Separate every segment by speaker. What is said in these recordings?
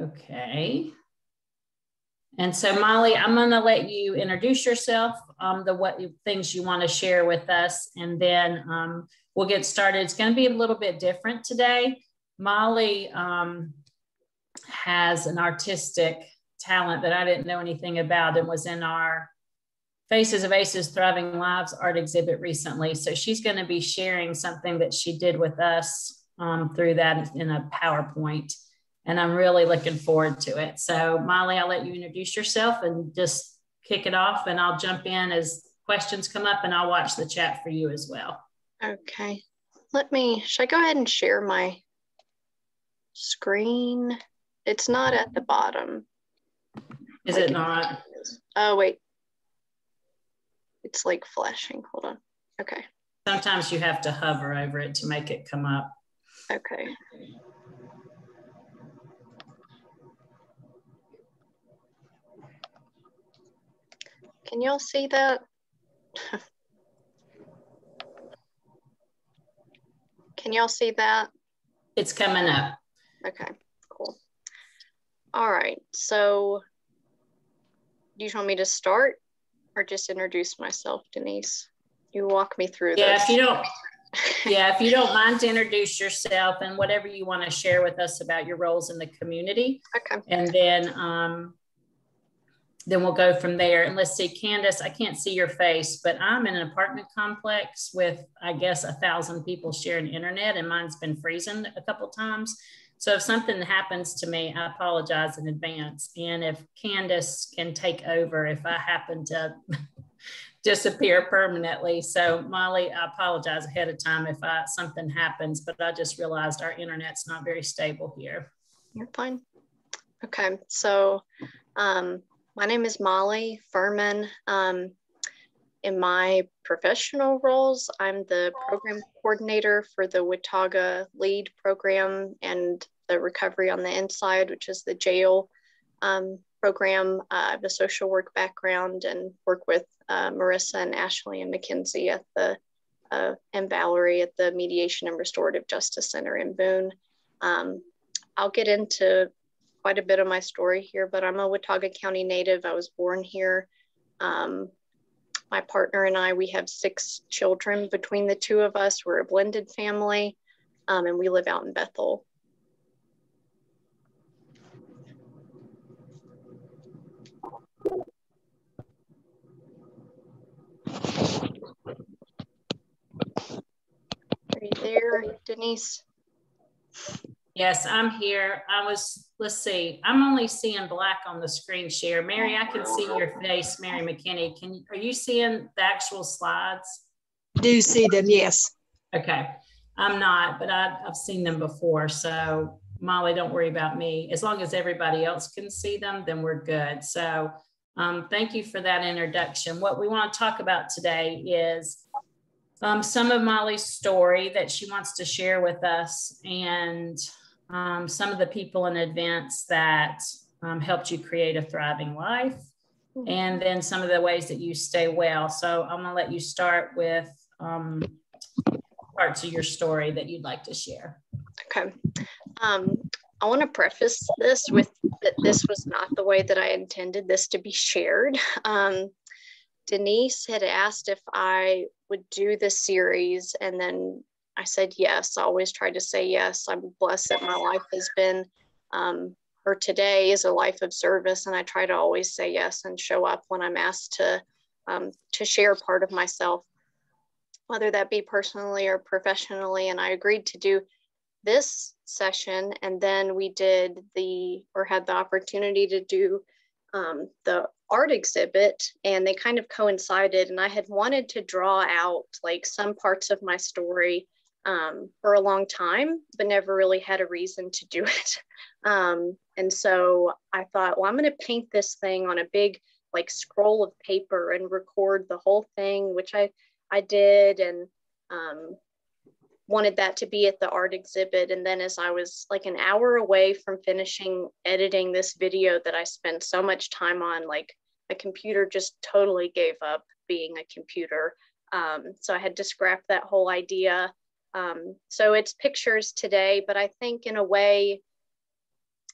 Speaker 1: Okay. And so, Mollie, I'm going to let you introduce yourself, um, the what things you want to share with us, and then um, we'll get started. It's going to be a little bit different today. Mollie um, has an artistic talent that I didn't know anything about and was in our Faces of ACEs Thriving Lives art exhibit recently. So she's going to be sharing something that she did with us um, through that in a PowerPoint and I'm really looking forward to it. So, Mollie, I'll let you introduce yourself and just kick it off, and I'll jump in as questions come up, and I'll watch the chat for you as well.
Speaker 2: Okay. Let me, should I go ahead and share my screen? It's not at the bottom.
Speaker 1: Is it not?
Speaker 2: Oh, wait. It's like flashing. Hold on. Okay.
Speaker 1: Sometimes you have to hover over it to make it come up.
Speaker 2: Okay. Can y'all see that? Can y'all see that?
Speaker 1: It's coming up.
Speaker 2: Okay, cool. All right, so do you want me to start or just introduce myself, Denise? You walk me through
Speaker 1: yeah,
Speaker 2: this.
Speaker 1: if you don't, yeah, if you don't mind to introduce yourself and whatever you want to share with us about your roles in the community.
Speaker 2: Okay.
Speaker 1: And then um, then we'll go from there. And let's see, Candace, I can't see your face, but I'm in an apartment complex with, I guess, a thousand people sharing internet, and mine's been freezing a couple times. So if something happens to me, I apologize in advance. And if Candace can take over if I happen to disappear permanently. So Mollie, I apologize ahead of time if I, something happens, but I just realized our internet's not very stable here.
Speaker 2: You're fine. Okay, so um, my name is Mollie Furman. Um, in my professional roles, I'm the program coordinator for the Watauga LEAD program and the Recovery on the Inside, which is the jail um, program. Uh, I have a social work background and work with uh, Marissa and Ashley and Mackenzie at the uh, and Valerie at the Mediation and Restorative Justice Center in Boone. Um, I'll get into quite a bit of my story here, but I'm a Watauga County native. I was born here. Um, my partner and I, we have six children between the two of us. We're a blended family, um, and we live out in Bethel. Are you there, Denise?
Speaker 1: Yes, I'm here. I was, let's see, I'm only seeing black on the screen share. Mary, I can see your face, Mary McKinney. Can you, are you seeing the actual slides?
Speaker 3: Do see them, yes.
Speaker 1: Okay, I'm not, but I, I've seen them before. So Mollie, don't worry about me. As long as everybody else can see them, then we're good. So um, thank you for that introduction. What we want to talk about today is um, some of Mollie's story that she wants to share with us and um, some of the people in advance that um, helped you create a thriving life, mm-hmm. and then some of the ways that you stay well. So I'm going to let you start with um, parts of your story that you'd like to share.
Speaker 2: Okay. Um, I want to preface this with that this was not the way that I intended this to be shared. Um, Denise had asked if I would do this series, and then I said yes. I always try to say yes. I'm blessed that my life has been, um, or today is a life of service, and I try to always say yes and show up when I'm asked to um, to share part of myself, whether that be personally or professionally. And I agreed to do this session, and then we did the or had the opportunity to do um, the art exhibit and they kind of coincided and i had wanted to draw out like some parts of my story um, for a long time, but never really had a reason to do it. Um, and so I thought, well, I'm going to paint this thing on a big like scroll of paper and record the whole thing, which I I did, and um, wanted that to be at the art exhibit. And then as I was like an hour away from finishing editing this video that I spent so much time on, like my computer just totally gave up being a computer. Um, so I had to scrap that whole idea. Um, so it's pictures today, but I think in a way,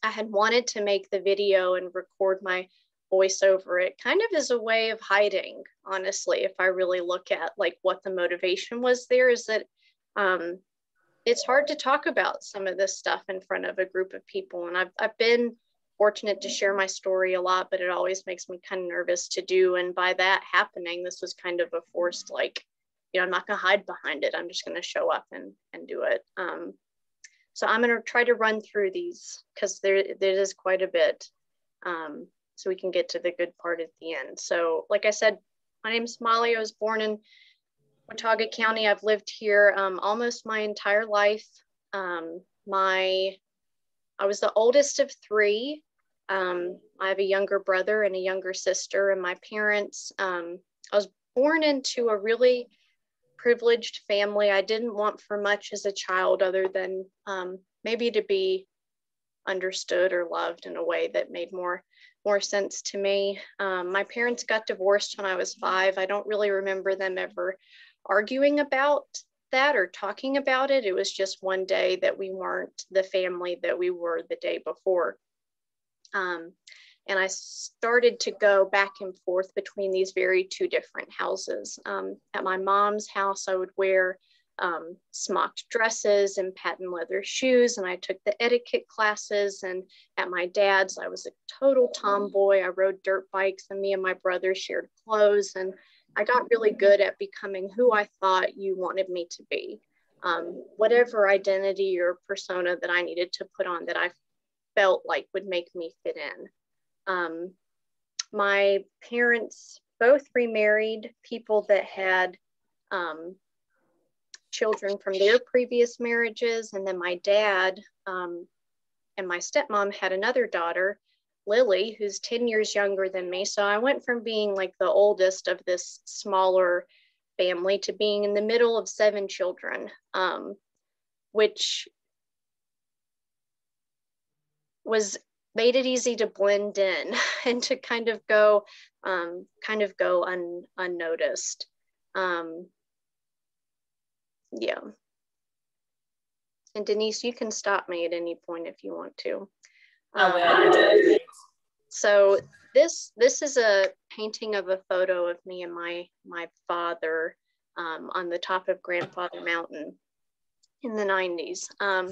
Speaker 2: I had wanted to make the video and record my voice over it kind of as a way of hiding, honestly, if I really look at like what the motivation was there is that um, it's hard to talk about some of this stuff in front of a group of people. And I've, I've been fortunate to share my story a lot, but it always makes me kind of nervous to do. And by that happening, this was kind of a forced, like, you know, I'm not going to hide behind it. I'm just going to show up and, and do it. Um, so I'm going to try to run through these because there, there is quite a bit. Um, so we can get to the good part at the end. So like I said, my name is Mollie. I was born in Watauga County. I've lived here um, almost my entire life. Um, my, I was the oldest of three. Um, I have a younger brother and a younger sister, and my parents. Um, I was born into a really privileged family. I didn't want for much as a child other than um, maybe to be understood or loved in a way that made more more sense to me. Um, my parents got divorced when I was five. I don't really remember them ever arguing about that or talking about it. It was just one day that we weren't the family that we were the day before. Um, and I started to go back and forth between these very two different houses. Um, at my mom's house, I would wear um, smocked dresses and patent leather shoes, and I took the etiquette classes. And at my dad's, I was a total tomboy. I rode dirt bikes, and me and my brother shared clothes. And I got really good at becoming who I thought you wanted me to be. Um, whatever identity or persona that I needed to put on that I felt like would make me fit in. Um, my parents both remarried people that had um, children from their previous marriages. And then my dad um, and my stepmom had another daughter, Lily, who's 10 years younger than me. So I went from being like the oldest of this smaller family to being in the middle of seven children, um, which was made it easy to blend in and to kind of go um, kind of go un, unnoticed. Um, yeah. And Denise, you can stop me at any point if you want to.
Speaker 1: I will.
Speaker 2: Um, so this this is a painting of a photo of me and my my father um, on the top of Grandfather Mountain in the 90s. Um,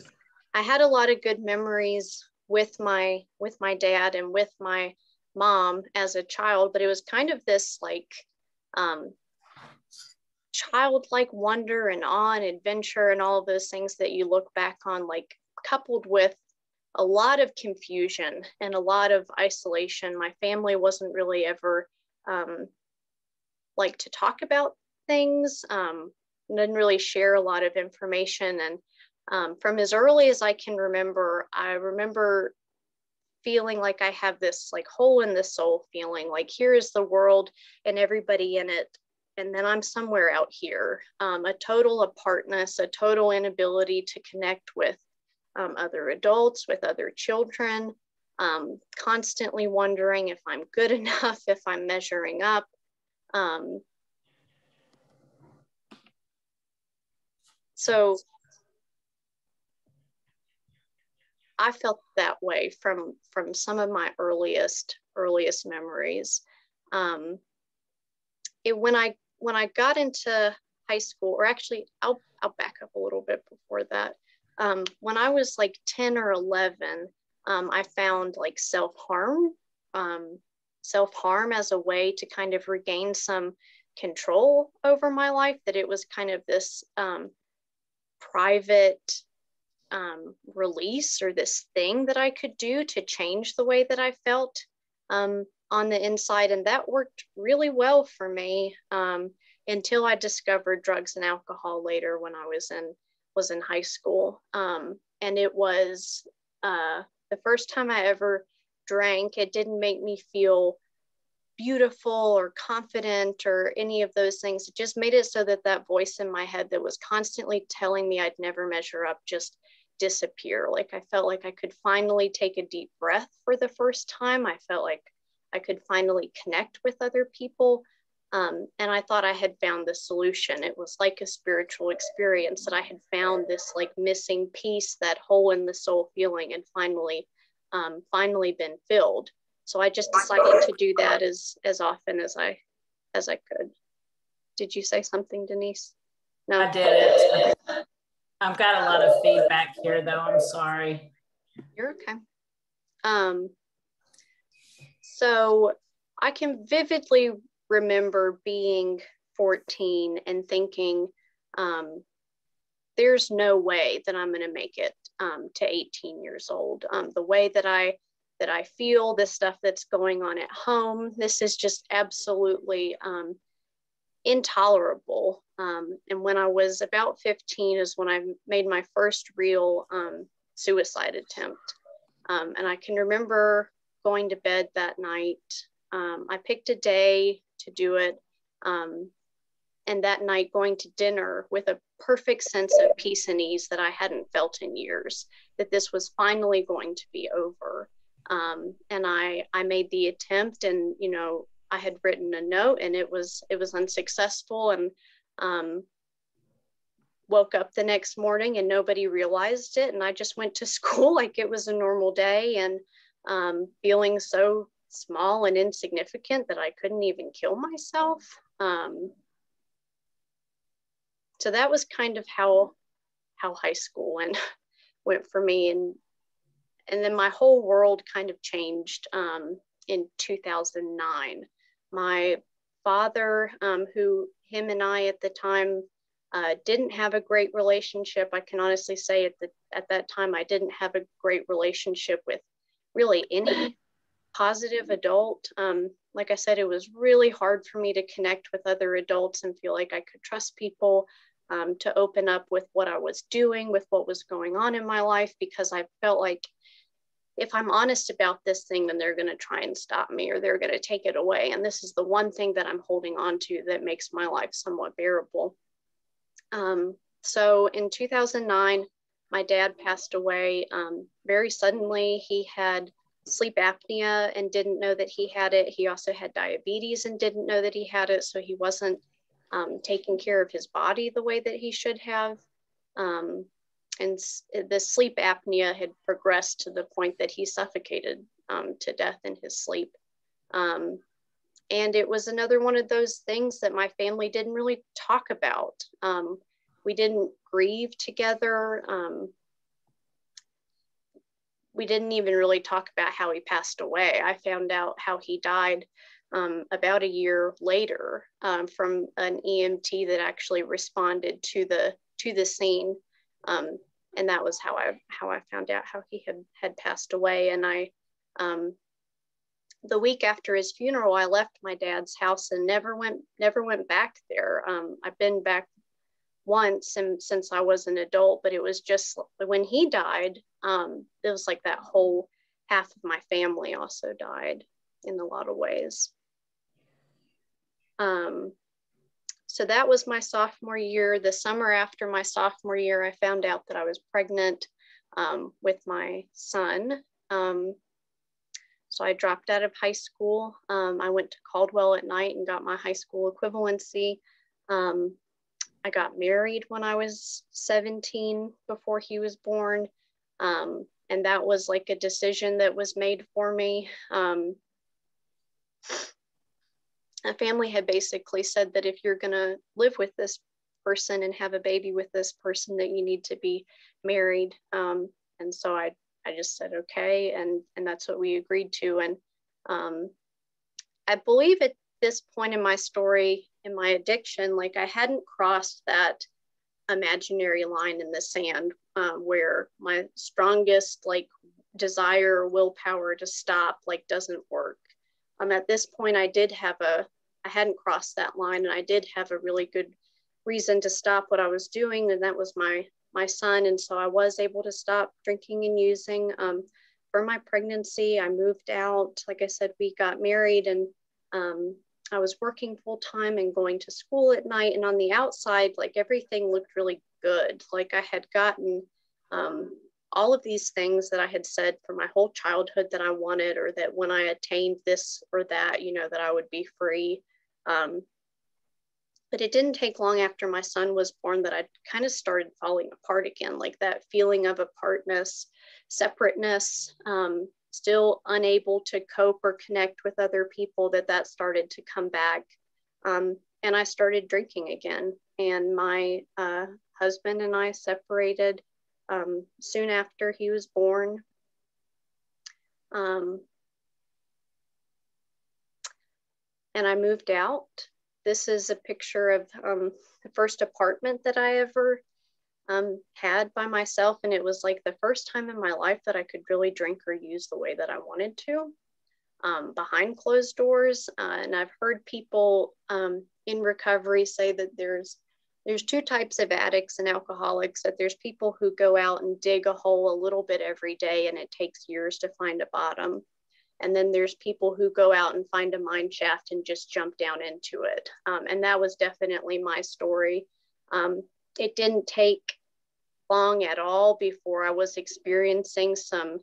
Speaker 2: I had a lot of good memories with my with my dad and with my mom as a child, but it was kind of this like um, childlike wonder and awe and adventure and all those things that you look back on, like coupled with a lot of confusion and a lot of isolation. My family wasn't really ever um, like to talk about things, um, didn't really share a lot of information. And um, from as early as I can remember, I remember feeling like I have this like hole in the soul feeling like here is the world and everybody in it and then I'm somewhere out here. Um, a total apartness, a total inability to connect with um, other adults, with other children, um, constantly wondering if I'm good enough, if I'm measuring up. Um, so I felt that way from from some of my earliest earliest memories. Um, it, when I when I got into high school, or actually, I'll, I'll back up a little bit before that. Um, when I was like 10 or 11, um, I found like self harm, um, self harm as a way to kind of regain some control over my life, that it was kind of this um, private um, release or this thing that I could do to change the way that I felt. Um, on the inside and that worked really well for me um, until i discovered drugs and alcohol later when i was in was in high school um, and it was uh, the first time i ever drank it didn't make me feel beautiful or confident or any of those things it just made it so that that voice in my head that was constantly telling me i'd never measure up just disappear like i felt like i could finally take a deep breath for the first time i felt like I could finally connect with other people. Um, and I thought I had found the solution. It was like a spiritual experience that I had found this like missing piece, that hole in the soul feeling, and finally um, finally been filled. So I just decided to do that as as often as I as I could. Did you say something, Denise?
Speaker 1: No, I did it. I've got a lot of feedback here, though. I'm sorry.
Speaker 2: You're okay. Um, so I can vividly remember being 14 and thinking, um, there's no way that I'm going to make it um, to 18 years old. Um, the way that I that I feel, the stuff that's going on at home, this is just absolutely um, intolerable. Um, and when I was about 15 is when I made my first real um, suicide attempt. Um, and I can remember going to bed that night. I picked a day to do it and that night going to dinner with a perfect sense of peace and ease that I hadn't felt in years, that this was finally going to be over. Um, and I, I made the attempt and, you know, I had written a note and it was, it was unsuccessful and um, woke up the next morning and nobody realized it. And I just went to school like it was a normal day and um, feeling so small and insignificant that I couldn't even kill myself. Um, so that was kind of how how high school went went for me and and then my whole world kind of changed um, in 2009 my father um, who him and i at the time uh, didn't have a great relationship. I can honestly say at the at that time i didn't have a great relationship with really any positive adult. Um, like i said it was really hard for me to connect with other adults and feel like i could trust people um, to open up with what I was doing, with what was going on in my life, because I felt like if I'm honest about this thing, then they're going to try and stop me or they're going to take it away. And this is the one thing that I'm holding on to that makes my life somewhat bearable. Um, so in 2009, my dad passed away um, very suddenly. He had sleep apnea and didn't know that he had it. He also had diabetes and didn't know that he had it. So he wasn't um, taking care of his body the way that he should have. Um, and the sleep apnea had progressed to the point that he suffocated um, to death in his sleep. Um, and it was another one of those things that my family didn't really talk about. Um, we didn't grieve together. Um, we didn't even really talk about how he passed away. I found out how he died um, about a year later um, from an EMT that actually responded to the to the scene, um, and that was how I how I found out how he had had passed away. And I, um, the week after his funeral, I left my dad's house and never went never went back there. Um, I've been back once and since I was an adult, but it was just when he died. Um, it was like that whole half of my family also died in a lot of ways. Um, so that was my sophomore year. The summer after my sophomore year, I found out that I was pregnant um, with my son. Um, so I dropped out of high school. Um, I went to Caldwell at night and got my high school equivalency. Um, I got married when I was 17 before he was born. Um, and that was like a decision that was made for me. A family had basically said that if you're going to live with this person and have a baby with this person that you need to be married. Um, and so i i just said okay. And and that's what we agreed to. And um, i believe at this point in my story in my addiction like i hadn't crossed that imaginary line in the sand um, where my strongest like desire willpower to stop like doesn't work. Um, at this point, I did have a, I hadn't crossed that line, and I did have a really good reason to stop what I was doing, and that was my my son. And so I was able to stop drinking and using. Um, for my pregnancy, I moved out. Like I said, we got married, and um, I was working full time and going to school at night. And on the outside, like everything looked really good. Like I had gotten um, all of these things that I had said for my whole childhood that I wanted, or that when I attained this or that, you know, that I would be free. Um, but it didn't take long after my son was born that I kind of started falling apart again, like that feeling of apartness, separateness. Um, still unable to cope or connect with other people, that that started to come back. Um, and I started drinking again. And my uh, husband and I separated um, soon after he was born. Um, and I moved out. This is a picture of um, the first apartment that I ever um, had by myself. And it was like the first time in my life that I could really drink or use the way that I wanted to um, behind closed doors. Uh, and I've heard people um, in recovery say that there's there's two types of addicts and alcoholics that there's people who go out and dig a hole a little bit every day and it takes years to find a bottom and then there's people who go out and find a mine shaft and just jump down into it. Um, and that was definitely my story. Um, it didn't take long at all before i was experiencing some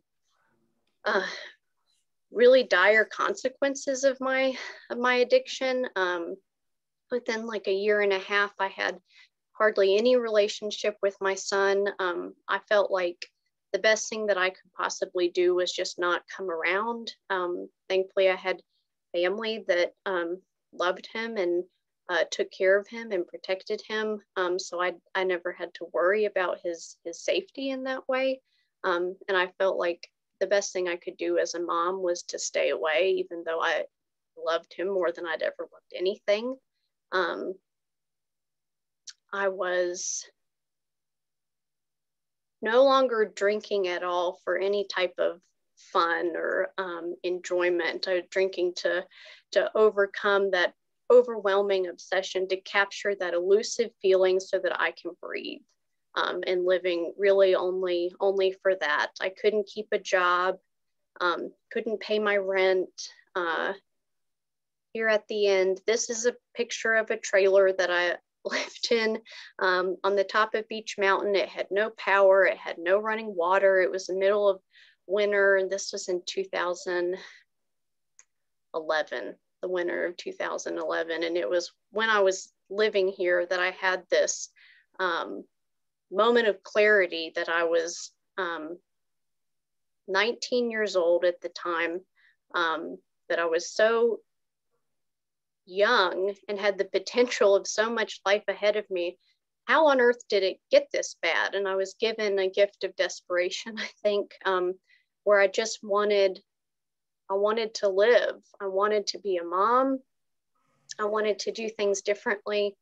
Speaker 2: uh, really dire consequences of my of my addiction. Um, within like a year and a half, I had hardly any relationship with my son. Um, I felt like the best thing that I could possibly do was just not come around. Um, thankfully, I had family that um, loved him and uh, took care of him and protected him. Um, so I, I never had to worry about his, his safety in that way. Um, and I felt like the best thing I could do as a mom was to stay away, even though I loved him more than I'd ever loved anything. Um, I was no longer drinking at all for any type of fun or um, enjoyment. I was drinking to to overcome that overwhelming obsession, to capture that elusive feeling, so that I can breathe. Um, and living really only only for that. I couldn't keep a job, um, couldn't pay my rent. Uh, here at the end, this is a picture of a trailer that I in um, on the top of Beech Mountain. It had no power, it had no running water. It was the middle of winter, and this was in 2011, the winter of 2011. And it was when I was living here that I had this um, moment of clarity that I was um, 19 years old at the time, um, that I was so young and had the potential of so much life ahead of me how on earth did it get this bad? And i was given a gift of desperation i think um, where i just wanted i wanted to live. I wanted to be a mom. I wanted to do things differently.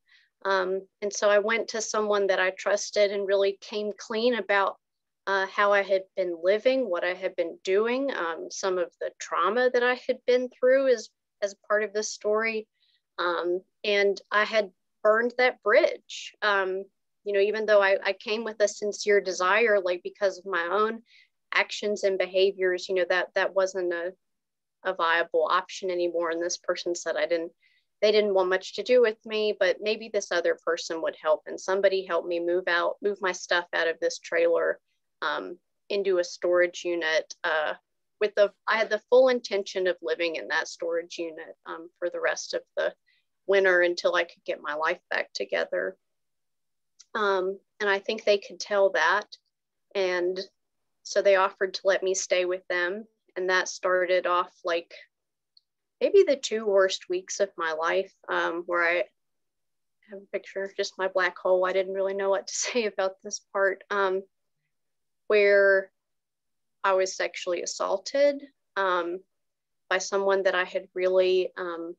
Speaker 2: Um, and so i went to someone that i trusted and really came clean about uh, how i had been living what i had been doing. Um, some of the trauma that i had been through is as part of this story um, and I had burned that bridge. Um, you know, even though I, I came with a sincere desire, like because of my own actions and behaviors, you know, that that wasn't a, a viable option anymore. And this person said I didn't, they didn't want much to do with me, but maybe this other person would help. And somebody helped me move out, move my stuff out of this trailer um, into a storage unit uh, with the, I had the full intention of living in that storage unit um, for the rest of the winter until I could get my life back together. Um, and I think they could tell that. And so they offered to let me stay with them. And that started off like maybe the two worst weeks of my life um, where I have a picture of just my black hole. I didn't really know what to say about this part, um, where I was sexually assaulted um, by someone that I had really um,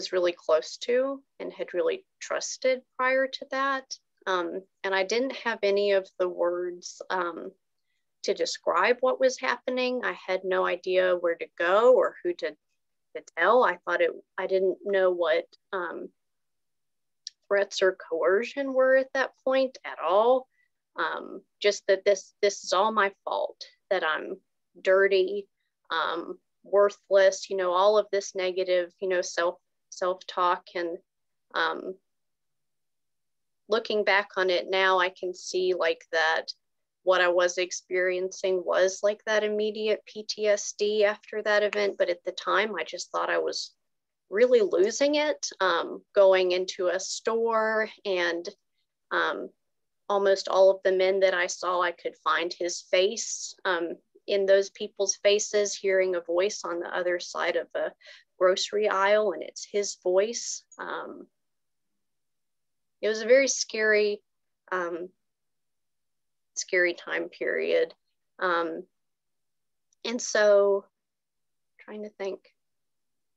Speaker 2: was really close to and had really trusted prior to that. Um, and I didn't have any of the words um, to describe what was happening. I had no idea where to go or who to, to tell. I thought it, I didn't know what um, threats or coercion were at that point at all. Um, just that this, this is all my fault, that I'm dirty, um, worthless, you know, all of this negative, you know, self self-talk and um, looking back on it now i can see like that what i was experiencing was like that immediate ptsd after that event but at the time i just thought i was really losing it um, going into a store and um, almost all of the men that i saw i could find his face um, in those people's faces, hearing a voice on the other side of a grocery aisle, and it's his voice. Um, it was a very scary, um, scary time period. Um, and so, trying to think,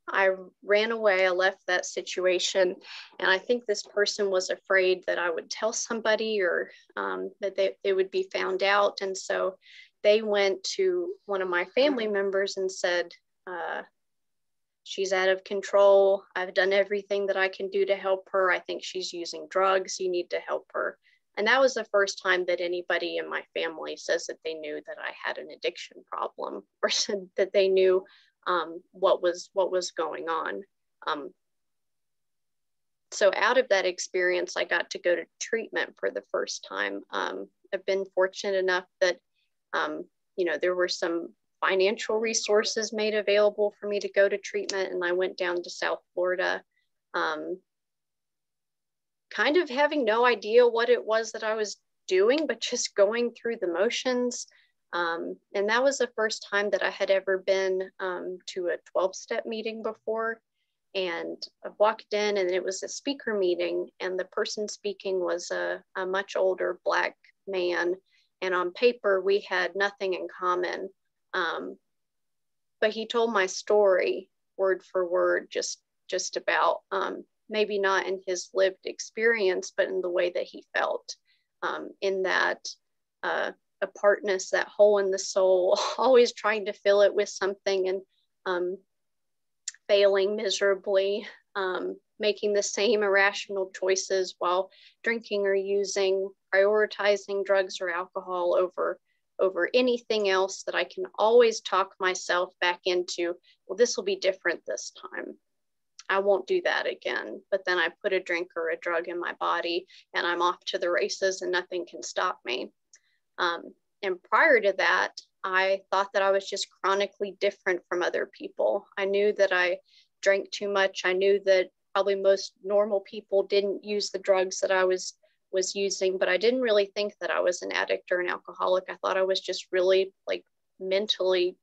Speaker 2: I ran away, I left that situation, and I think this person was afraid that I would tell somebody or um, that they, they would be found out. And so they went to one of my family members and said, uh, She's out of control. I've done everything that I can do to help her. I think she's using drugs. You need to help her. And that was the first time that anybody in my family says that they knew that I had an addiction problem or said that they knew um, what was what was going on. Um, so out of that experience, I got to go to treatment for the first time. Um, I've been fortunate enough that um, you know there were some financial resources made available for me to go to treatment, and I went down to South Florida. Um, kind of having no idea what it was that I was doing, but just going through the motions. Um, and that was the first time that I had ever been um, to a 12 step meeting before. And I walked in, and it was a speaker meeting, and the person speaking was a, a much older Black man. And on paper, we had nothing in common. Um, but he told my story word for word, just just about um, maybe not in his lived experience, but in the way that he felt. Um, in that uh, apartness, that hole in the soul, always trying to fill it with something and um, failing miserably, um, making the same irrational choices while drinking or using, prioritizing drugs or alcohol over over anything else that I can always talk myself back into, well, this will be different this time. I won't do that again. But then I put a drink or a drug in my body and I'm off to the races and nothing can stop me. Um, and prior to that, I thought that I was just chronically different from other people. I knew that I drank too much. I knew that probably most normal people didn't use the drugs that I was was using, but I didn't really think that I was an addict or an alcoholic. I thought I was just really like mentally,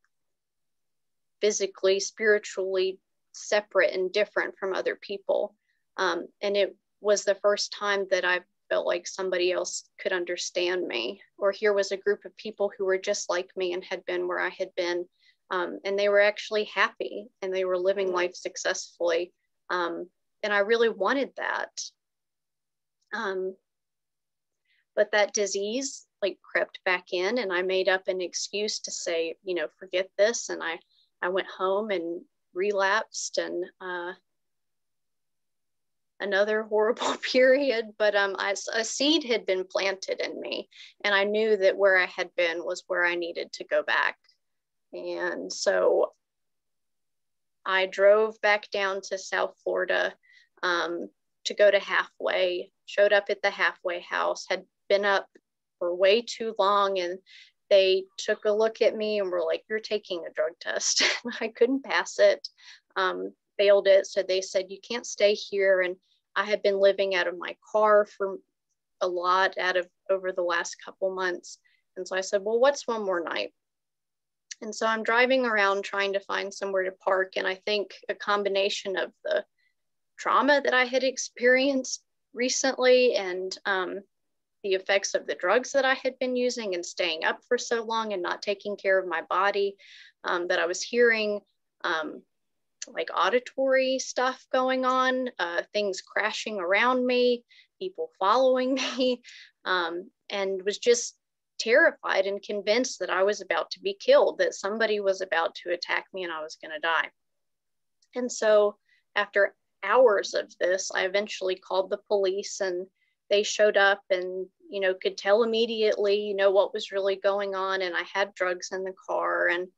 Speaker 2: physically, spiritually separate and different from other people. Um, and it was the first time that I felt like somebody else could understand me, or here was a group of people who were just like me and had been where I had been. Um, and they were actually happy and they were living life successfully. Um, and I really wanted that. Um, but that disease like crept back in and I made up an excuse to say, you know, forget this. And I, I went home and relapsed and uh, another horrible period, but um, I, a seed had been planted in me, and I knew that where I had been was where I needed to go back. And so I drove back down to South Florida um, to go to halfway, showed up at the halfway house, had been up for way too long, and they took a look at me and were like, You're taking a drug test. I couldn't pass it, um, failed it. So they said, You can't stay here. And I had been living out of my car for a lot out of over the last couple months. And so I said, Well, what's one more night? And so I'm driving around trying to find somewhere to park. And I think a combination of the trauma that I had experienced recently and um, the effects of the drugs that I had been using and staying up for so long and not taking care of my body, um, that I was hearing um, like auditory stuff going on, uh, things crashing around me, people following me, um, and was just terrified and convinced that I was about to be killed, that somebody was about to attack me and I was going to die. And so after hours of this, I eventually called the police and they showed up and you know could tell immediately you know what was really going on. And i had drugs in the car and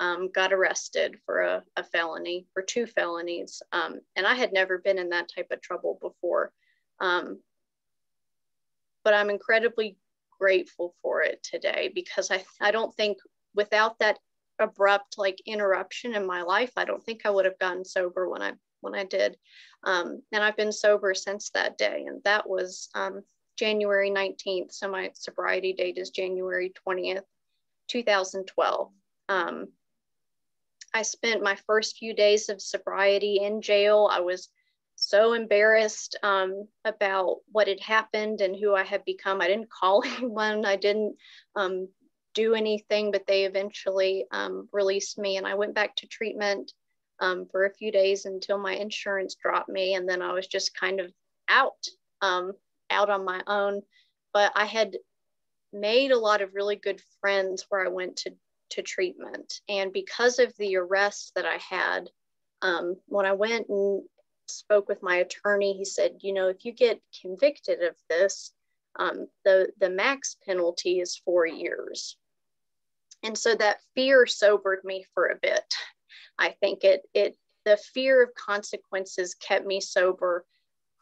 Speaker 2: um, got arrested for a, a, felony for two felonies. Um, and i had never been in that type of trouble before. Um, but i'm incredibly grateful for it today because I, I don't think without that abrupt like interruption in my life i don't think i would have gotten sober when i when I did. Um, and I've been sober since that day. And that was um, January 19th. So my sobriety date is January 20th, 2012. Um, I spent my first few days of sobriety in jail. I was so embarrassed um, about what had happened and who I had become. I didn't call anyone, I didn't um, do anything, but they eventually um, released me and I went back to treatment um, for a few days until my insurance dropped me. And then I was just kind of out, um, out on my own. But I had made a lot of really good friends where I went to, to treatment. And because of the arrest that I had, um, when I went and spoke with my attorney, he said, you know, if you get convicted of this, um, the, the max penalty is four years. And so that fear sobered me for a bit. I think it, it the fear of consequences kept me sober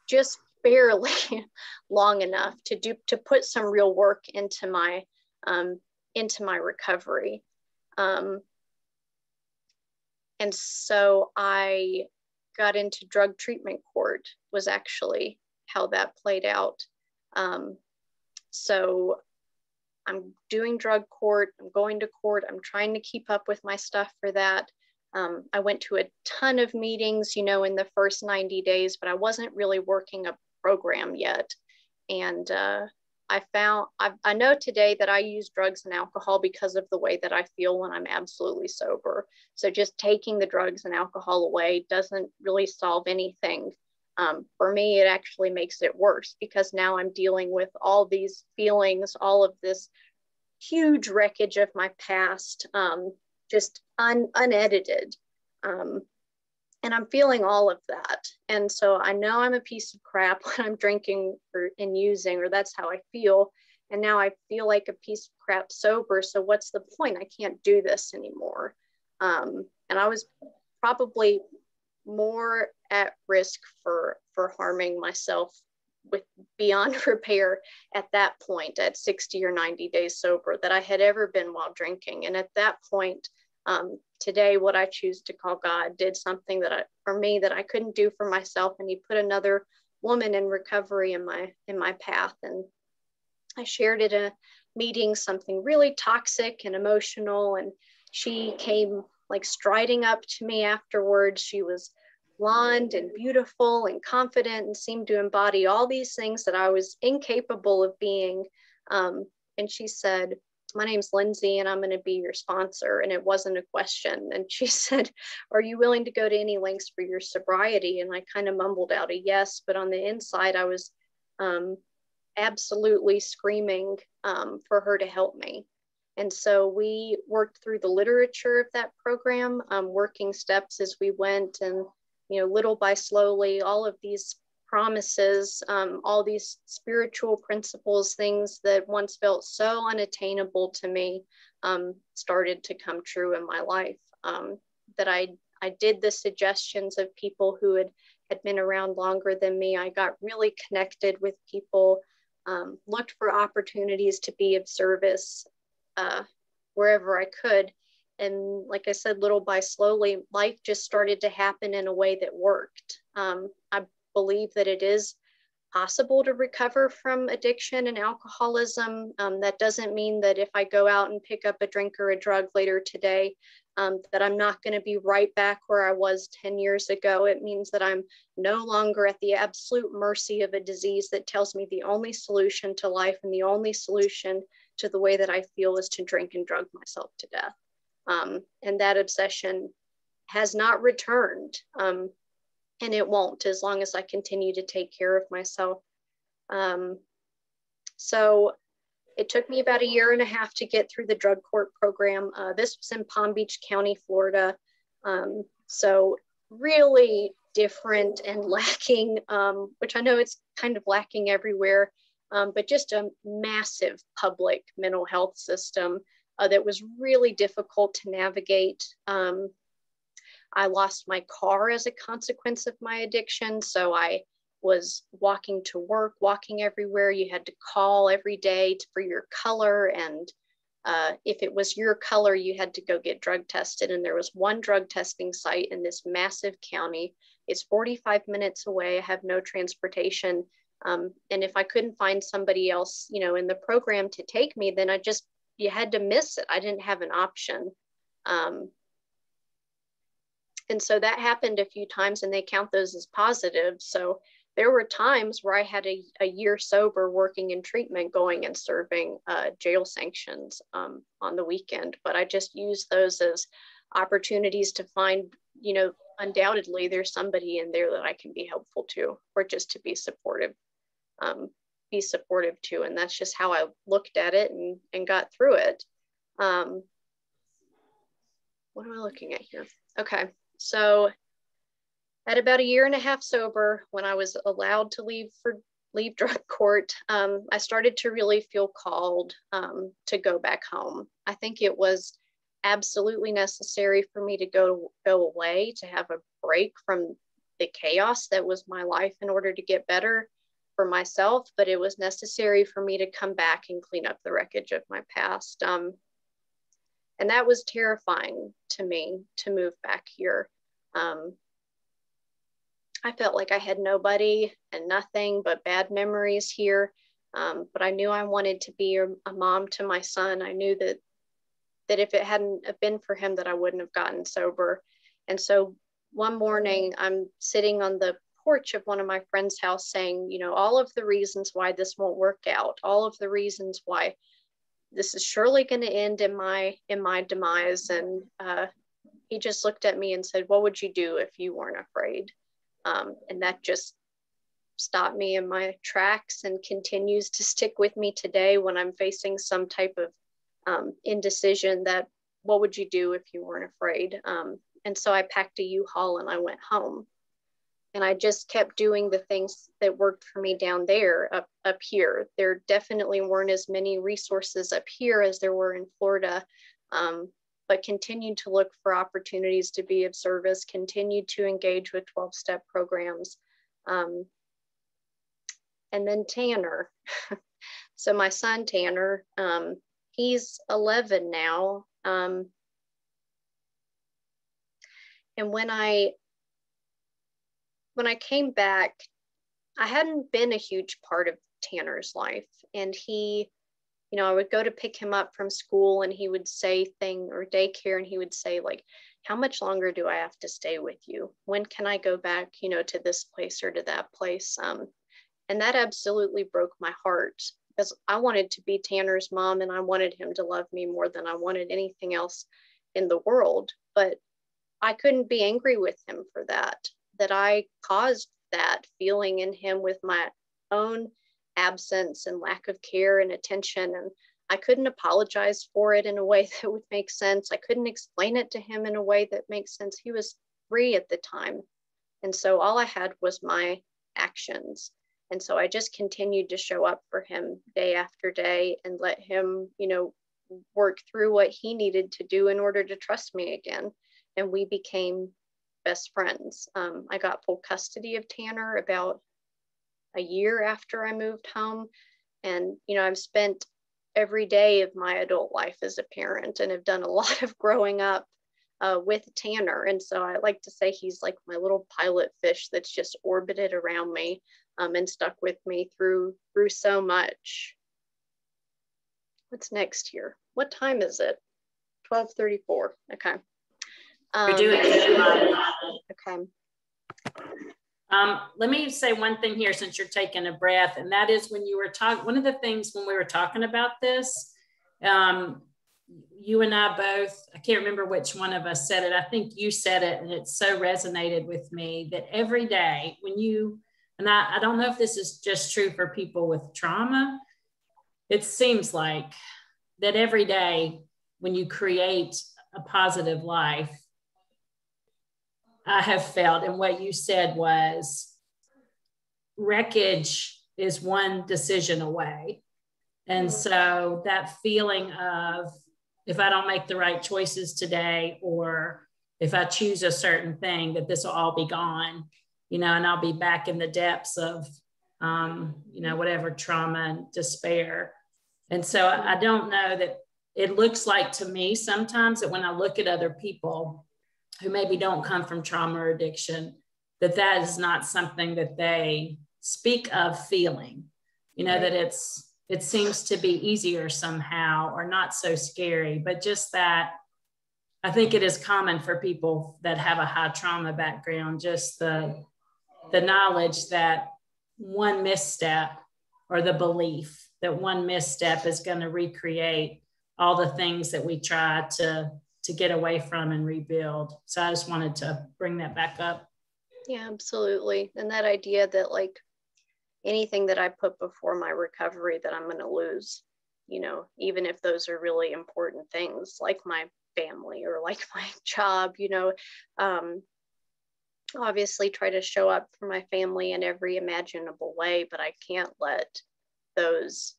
Speaker 2: just barely long enough to do to put some real work into my um, into my recovery. Um, and so I got into drug treatment court was actually how that played out. Um, so I'm doing drug court, I'm going to court, I'm trying to keep up with my stuff for that. Um, I went to a ton of meetings, you know, in the first 90 days, but I wasn't really working a program yet. And uh, I found, I, I know today that I use drugs and alcohol because of the way that I feel when I'm absolutely sober. So just taking the drugs and alcohol away doesn't really solve anything. Um, for me, it actually makes it worse because now I'm dealing with all these feelings, all of this huge wreckage of my past, um, just un- unedited. Um, and I'm feeling all of that. And so I know I'm a piece of crap when I'm drinking or and using, or that's how I feel. And now I feel like a piece of crap sober. So what's the point? I can't do this anymore. Um, and I was probably more at risk for for harming myself with beyond repair at that point at 60 or 90 days sober that I had ever been while drinking. And at that point, um, today, what I choose to call God did something that I, for me that I couldn't do for myself, and He put another woman in recovery in my in my path. And I shared at a meeting something really toxic and emotional, and she came like striding up to me afterwards. She was blonde and beautiful and confident and seemed to embody all these things that I was incapable of being. Um, and she said, my name's Lindsay and I'm going to be your sponsor. And it wasn't a question. And she said, Are you willing to go to any lengths for your sobriety? And I kind of mumbled out a yes, but on the inside, I was um, absolutely screaming um, for her to help me. And so we worked through the literature of that program, um, working steps as we went, and you know, little by slowly, all of these promises, um, all these spiritual principles, things that once felt so unattainable to me, um, started to come true in my life. Um, that I I did the suggestions of people who had had been around longer than me. I got really connected with people, um, looked for opportunities to be of service uh, wherever I could. And like I said, little by slowly, life just started to happen in a way that worked. Um, I believe that it is possible to recover from addiction and alcoholism. Um, that doesn't mean that if I go out and pick up a drink or a drug later today, um, that I'm not going to be right back where I was 10 years ago. It means that I'm no longer at the absolute mercy of a disease that tells me the only solution to life and the only solution to the way that I feel is to drink and drug myself to death. Um, and that obsession has not returned. Um, and it won't as long as I continue to take care of myself. Um, so it took me about a year and a half to get through the drug court program. Uh, this was in Palm Beach County, Florida. Um, so really different and lacking, um, which I know it's kind of lacking everywhere, um, but just a massive public mental health system uh, that was really difficult to navigate. Um, I lost my car as a consequence of my addiction. So I was walking to work, walking everywhere. You had to call every day for your color. And uh, if it was your color, you had to go get drug tested. And there was one drug testing site in this massive county. It's 45 minutes away. I have no transportation. Um, and if I couldn't find somebody else, you know, in the program to take me, then I just, you had to miss it. I didn't have an option. Um, and so that happened a few times and they count those as positive. So there were times where I had a, a year sober working in treatment, going and serving uh, jail sanctions um, on the weekend. But I just used those as opportunities to find, you know, undoubtedly there's somebody in there that I can be helpful to or just to be supportive, um, be supportive to. And that's just how I looked at it and, and got through it. Um, what am I looking at here? Okay, so at about a year and a half sober, when I was allowed to leave for leave drug court, um, I started to really feel called um, to go back home. I think it was absolutely necessary for me to go go away to have a break from the chaos that was my life in order to get better for myself but it was necessary for me to come back and clean up the wreckage of my past um, and that was terrifying to me to move back here um, i felt like i had nobody and nothing but bad memories here um, but i knew i wanted to be a, mom to my son i knew that that if it hadn't been for him that I wouldn't have gotten sober. And so one morning I'm sitting on the porch of one of my friend's house saying, you know, all of the reasons why this won't work out, all of the reasons why this is surely going to end in my in my demise. And uh, he just looked at me and said, "What would you do if you weren't afraid?" Um, and that just stopped me in my tracks and continues to stick with me today when I'm facing some type of um, indecision that what would you do if you weren't afraid? Um, and so I packed a U-Haul and I went home. And I just kept doing the things that worked for me down there, up, up here. There definitely weren't as many resources up here as there were in Florida, um, but continued to look for opportunities to be of service, continued to engage with 12 step programs. Um, and then Tanner. so my son Tanner, um, he's 11 now. Um, and when I when I came back, I hadn't been a huge part of Tanner's life. And he, you know, I would go to pick him up from school and he would say thing or daycare and he would say, like, how much longer do I have to stay with you? When can I go back, you know, to this place or to that place? Um, and that absolutely broke my heart because I wanted to be Tanner's mom and I wanted him to love me more than I wanted anything else in the world. But I couldn't be angry with him for that, that I caused that feeling in him with my own absence and lack of care and attention. And I couldn't apologize for it in a way that would make sense. I couldn't explain it to him in a way that makes sense. He was three at the time. And so all I had was my actions. And so I just continued to show up for him day after day and let him, you know, work through what he needed to do in order to trust me again. And we became best friends. Um, I got full custody of Tanner about a year after I moved home. And, you know, I've spent every day of my adult life as a parent and have done a lot of growing up uh, with Tanner. And so I like to say he's like my little pilot fish that's just orbited around me um, and stuck with me through through so much. What's next here? What time is it? 1234. Okay.
Speaker 1: Um, You're doing it.
Speaker 2: Okay.
Speaker 1: Um, let me say one thing here since you're taking a breath, and that is when you were talking, one of the things when we were talking about this, um, you and I both, I can't remember which one of us said it. I think you said it, and it so resonated with me that every day when you and I, I don't know if this is just true for people with trauma. It seems like that every day when you create a positive life, I have felt, and what you said was wreckage is one decision away. And mm-hmm. so that feeling of if I don't make the right choices today, or if I choose a certain thing, that this will all be gone you know, and I'll be back in the depths of, um, you know, whatever trauma and despair. And so I, I don't know that it looks like to me sometimes that when I look at other people who maybe don't come from trauma or addiction, that that is not something that they speak of feeling, you know, that it's, it seems to be easier somehow or not so scary, but just that I think it is common for people that have a high trauma background, just the, the knowledge that one misstep or the belief that one misstep is going to recreate all the things that we try to to get away from and rebuild. So I just wanted to bring that back up.
Speaker 2: Yeah, absolutely. And that idea that like anything that I put before my recovery that I'm going to lose, you know, even if those are really important things like my family or like my job, you know, um, obviously try to show up for my family in every imaginable way, but I can't let those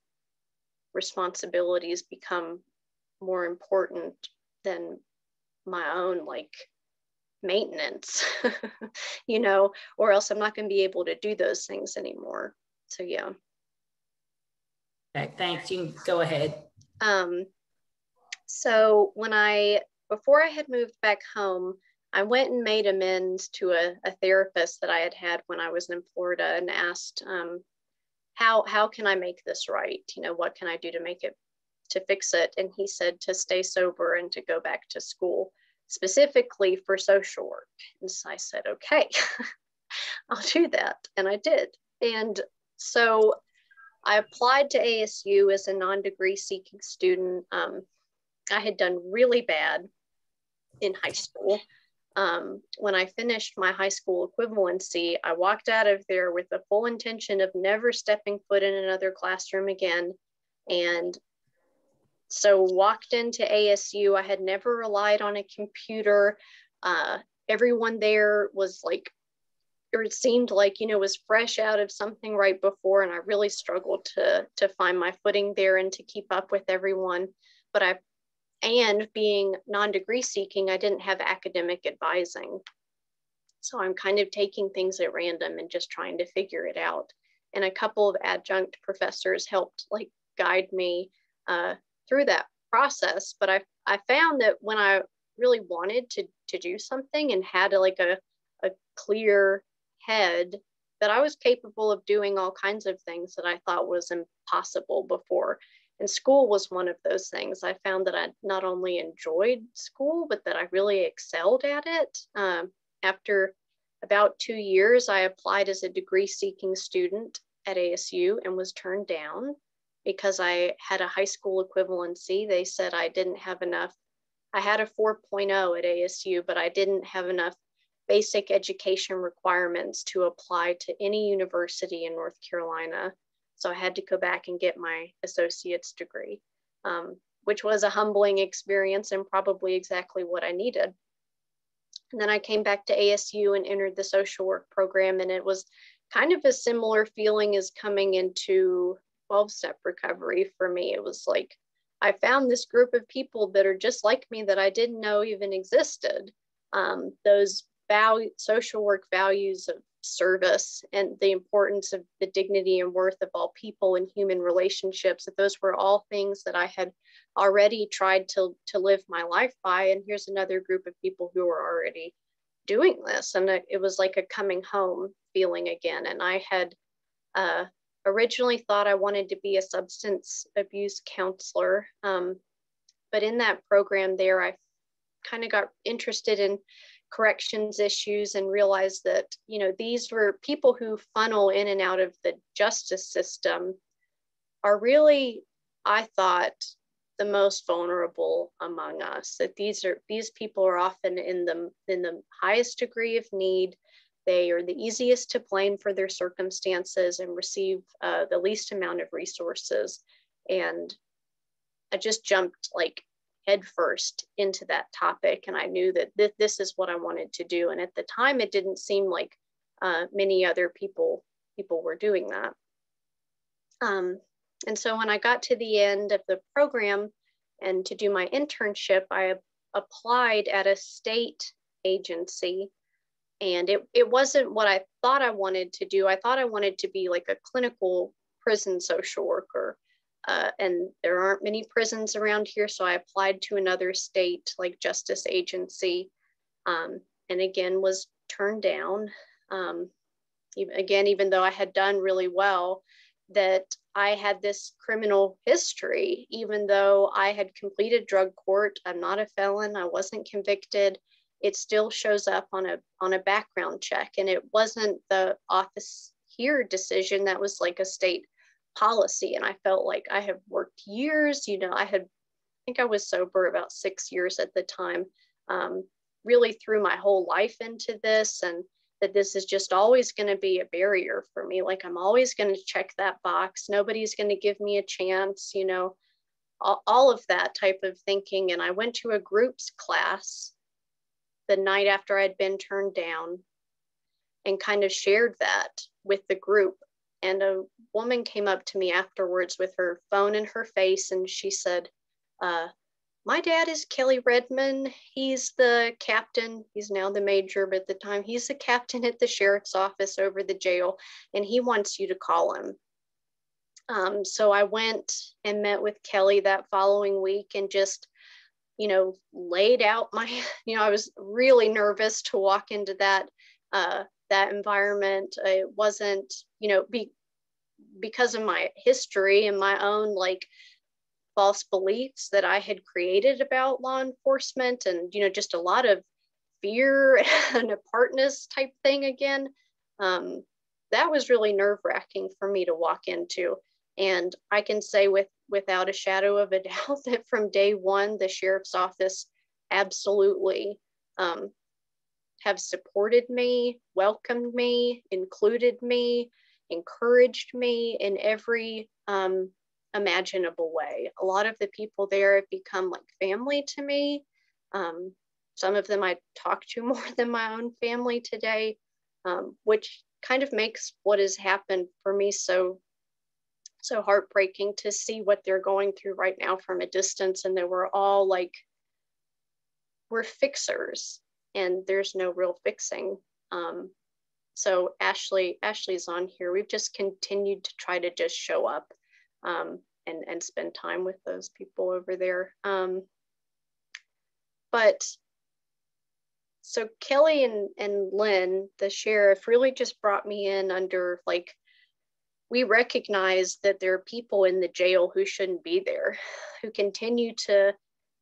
Speaker 2: responsibilities become more important than my own like maintenance you know or else i'm not going to be able to do those things anymore. So yeah.
Speaker 1: Okay thanks. You can go ahead.
Speaker 2: Um so when i before i had moved back home i went and made amends to a, a therapist that i had had when i was in florida and asked um, how how can i make this right? You know what can i do to make it to fix it. And he said to stay sober and to go back to school specifically for social work. And so I said, okay, I'll do that. And I did. And so I applied to ASU as a non degree seeking student. Um, I had done really bad in high school. Um, when I finished my high school equivalency, I walked out of there with the full intention of never stepping foot in another classroom again. And so walked into ASU. I had never relied on a computer. Uh, everyone there was like, or it seemed like, you know, was fresh out of something right before. And I really struggled to, to find my footing there and to keep up with everyone. But I, and being non-degree seeking, I didn't have academic advising. So I'm kind of taking things at random and just trying to figure it out. And a couple of adjunct professors helped like guide me uh, through that process. But I, I found that when I really wanted to, to do something and had like a, a clear head, that I was capable of doing all kinds of things that I thought was impossible before. And school was one of those things. I found that I not only enjoyed school, but that I really excelled at it. Um, after about two years, I applied as a degree seeking student at ASU and was turned down because I had a high school equivalency. They said I didn't have enough. I had a 4.0 at ASU, but I didn't have enough basic education requirements to apply to any university in North Carolina. So I had to go back and get my associate's degree, um, which was a humbling experience and probably exactly what I needed. And then I came back to ASU and entered the social work program, and it was kind of a similar feeling as coming into 12 step recovery for me. It was like I found this group of people that are just like me that I didn't know even existed. Um, those value, social work values of service and the importance of the dignity and worth of all people and human relationships, that those were all things that I had already tried to, to live my life by. And here's another group of people who are already doing this. And it, it was like a coming home feeling again. And I had uh, originally thought I wanted to be a substance abuse counselor. Um, but in that program there, I kind of got interested in corrections issues and realized that, you know, these were people who funnel in and out of the justice system are really, I thought, the most vulnerable among us that these are these people are often in the in the highest degree of need they are the easiest to blame for their circumstances and receive uh, the least amount of resources. And I just jumped like headfirst into that topic. And I knew that th- this is what I wanted to do. And at the time, it didn't seem like uh, many other people people were doing that. Um, and so when I got to the end of the program and to do my internship, I applied at a state agency and it, it wasn't what I thought I wanted to do. I thought I wanted to be like a clinical prison social worker. Uh, and there aren't many prisons around here, so I applied to another state like justice agency, um, and again was turned down. Um, even, again, even though I had done really well, that I had this criminal history, even though I had completed drug court. I'm not a felon. I wasn't convicted. It still shows up on a on a background check, and it wasn't the office here decision. That was like a state policy, and I felt like I have worked years. You know, I had I think I was sober about six years at the time. Um, really threw my whole life into this, and that this is just always going to be a barrier for me. Like I'm always going to check that box. Nobody's going to give me a chance, you know, all, all, of that type of thinking. And I went to a groups class the night after I'd been turned down and kind of shared that with the group. And a woman came up to me afterwards with her phone in her face and she said, uh, my dad is Kelly Redmond. He's the captain. He's now the major, but at the time he's the captain at the sheriff's office over the jail, and he wants you to call him. Um, so I went and met with Kelly that following week and just, you know, laid out my, you know, I was really nervous to walk into that uh, that environment. It wasn't, you know, be because of my history and my own like false beliefs that I had created about law enforcement and, you know, just a lot of fear and apartness type thing again. Um, that was really nerve wracking for me to walk into. And I can say with without a shadow of a doubt that from day one, the sheriff's office absolutely um, have supported me, welcomed me, included me, encouraged me in every um, imaginable way. A lot of the people there have become like family to me. Um, some of them I talk to more than my own family today, um, which kind of makes what has happened for me so so heartbreaking to see what they're going through right now from a distance and that we're all like we're fixers and there's no real fixing um, so ashley ashley's on here we've just continued to try to just show up um, and, and spend time with those people over there. Um, but so Kelly and, and Len, the sheriff, really just brought me in under like, we recognize that there are people in the jail who shouldn't be there, who continue to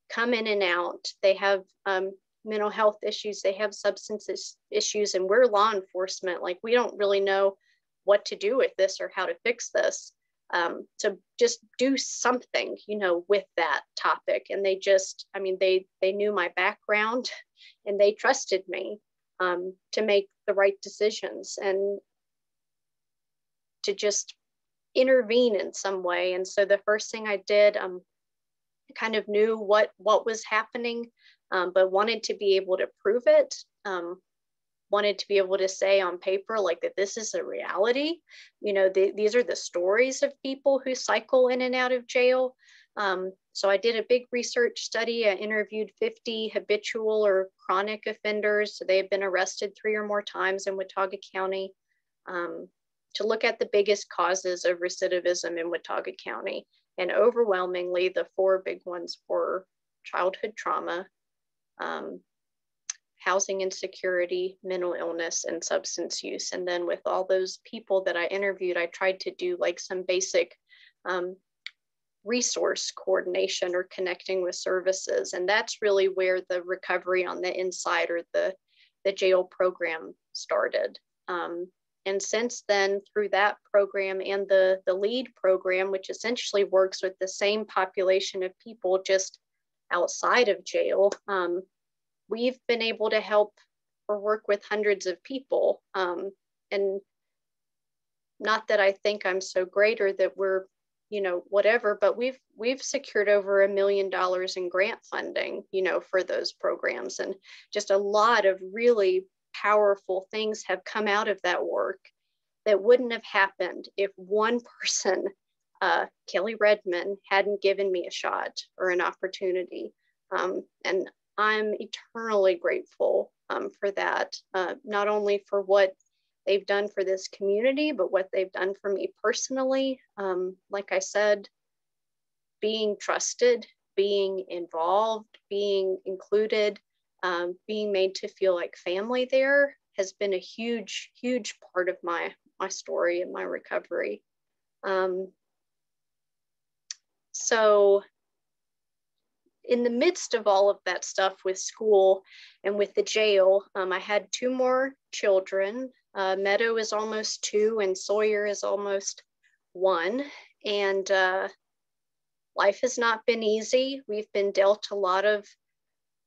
Speaker 2: come in and out. They have um, mental health issues, they have substance issues, and we're law enforcement. Like, we don't really know what to do with this or how to fix this um, to just do something, you know, with that topic. And they just, I mean, they they knew my background, and they trusted me um, to make the right decisions and to just intervene in some way. And so the first thing I did, um, kind of knew what what was happening, um, but wanted to be able to prove it. Um, wanted to be able to say on paper like that this is a reality you know the, these are the stories of people who cycle in and out of jail um, so i did a big research study i interviewed 50 habitual or chronic offenders so they had been arrested three or more times in watauga county um, to look at the biggest causes of recidivism in watauga county and overwhelmingly the four big ones were childhood trauma um, housing insecurity, mental illness, and substance use. And then with all those people that I interviewed, I tried to do like some basic um, resource coordination or connecting with services. And that's really where the recovery on the inside or the, the jail program started. Um, and since then, through that program and the, the LEAD program, which essentially works with the same population of people just outside of jail, um, we've been able to help or work with hundreds of people. Um, and not that I think I'm so great or that we're, you know, whatever, but we've we've secured over a million dollars in grant funding, you know, for those programs. And just a lot of really powerful things have come out of that work that wouldn't have happened if one person, uh, Kelly Redmond, hadn't given me a shot or an opportunity. Um, and I'm eternally grateful um, for that, uh, not only for what they've done for this community, but what they've done for me personally. Um, like I said, being trusted, being involved, being included, um, being made to feel like family there has been a huge, huge part of my my story and my recovery. Um, so in the midst of all of that stuff with school and with the jail, um, I had two more children. Uh, Meadow is almost two, and Sawyer is almost one. And uh, life has not been easy. We've been dealt a lot of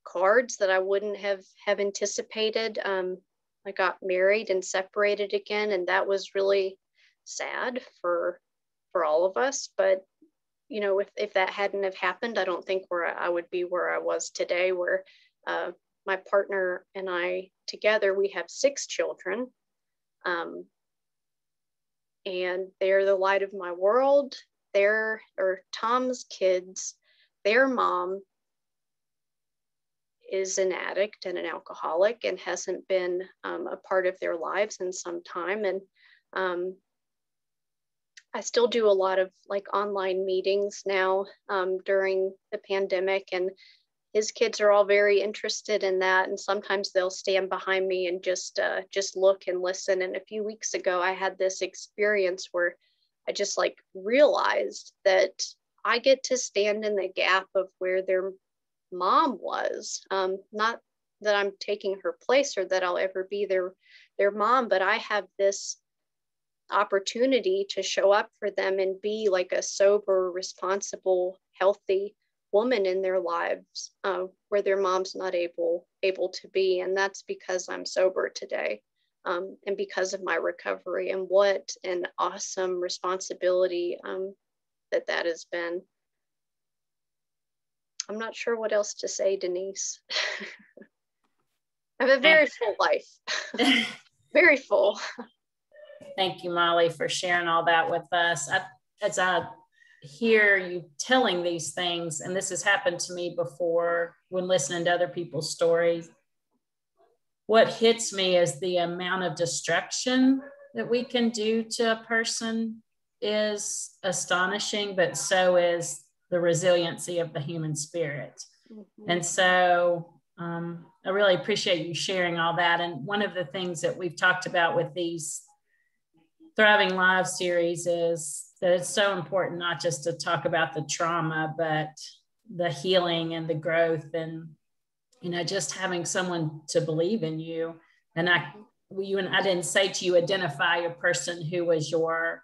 Speaker 2: cards that I wouldn't have have anticipated. Um, I got married and separated again, and that was really sad for for all of us. But you know, if, if that hadn't have happened, I don't think where I would be where I was today, where uh, my partner and I together, we have six children. Um, and they're the light of my world. They're, or Tom's kids, their mom is an addict and an alcoholic and hasn't been um, a part of their lives in some time. And um, I still do a lot of like online meetings now um, during the pandemic, and his kids are all very interested in that. And sometimes they'll stand behind me and just uh, just look and listen. And a few weeks ago, I had this experience where I just like realized that I get to stand in the gap of where their mom was. Um, not that I'm taking her place or that I'll ever be their their mom, but I have this opportunity to show up for them and be like a sober, responsible, healthy woman in their lives uh, where their mom's not able able to be and that's because i'm sober today um, and because of my recovery and what an awesome responsibility um, that that has been i'm not sure what else to say denise. I have a very full life. Very full.
Speaker 1: Thank you, Mollie, for sharing all that with us. I, as I hear you telling these things, and this has happened to me before when listening to other people's stories, what hits me is the amount of destruction that we can do to a person is astonishing, but so is the resiliency of the human spirit. Mm-hmm. And so um, I really appreciate you sharing all that. And one of the things that we've talked about with these Thriving Live series is that it's so important not just to talk about the trauma, but the healing and the growth and you know just having someone to believe in you and i you and i didn't say to you identify a person who was your